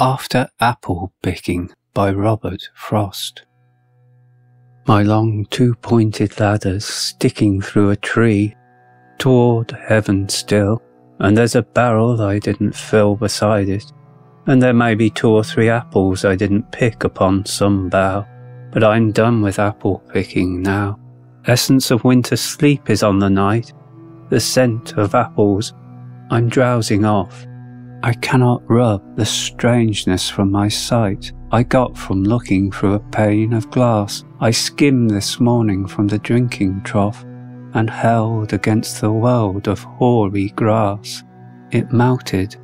After Apple Picking by Robert Frost. My long two pointed ladders sticking through a tree toward heaven still, and there's a barrel I didn't fill beside it, and there may be two or three apples I didn't pick upon some bough, but I'm done with apple picking now. Essence of winter sleep is on the night, the scent of apples I'm drowsing off I cannot rub the strangeness from my sight I got from looking through a pane of glass I skimmed this morning from the drinking trough and held against the world of hoary grass. It melted,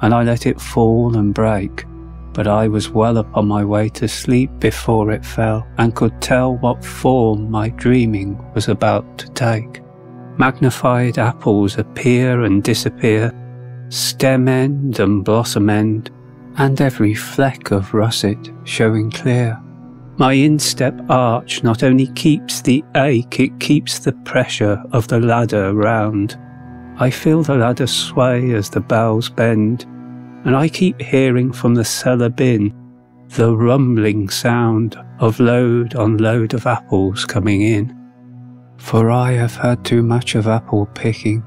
and I let it fall and break, but I was well upon my way to sleep before it fell, and could tell what form my dreaming was about to take. Magnified apples appear and disappear, stem end and blossom end, and every fleck of russet showing clear. My instep arch not only keeps the ache, it keeps the pressure of the ladder round. I feel the ladder sway as the boughs bend, and I keep hearing from the cellar bin the rumbling sound of load on load of apples coming in. For I have had too much of apple picking,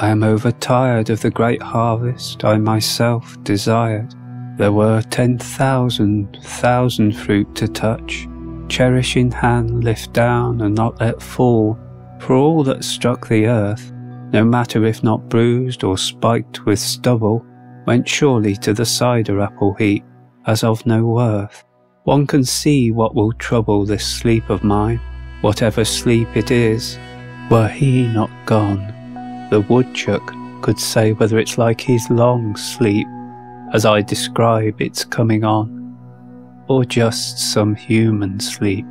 I am overtired of the great harvest I myself desired. There were ten thousand thousand fruit to touch, cherish in hand, lift down, and not let fall. For all that struck the earth, no matter if not bruised or spiked with stubble, went surely to the cider apple heap, as of no worth. One can see what will trouble this sleep of mine, whatever sleep it is, were he not gone the woodchuck could say whether it's like his long sleep, as I describe its coming on, or just some human sleep.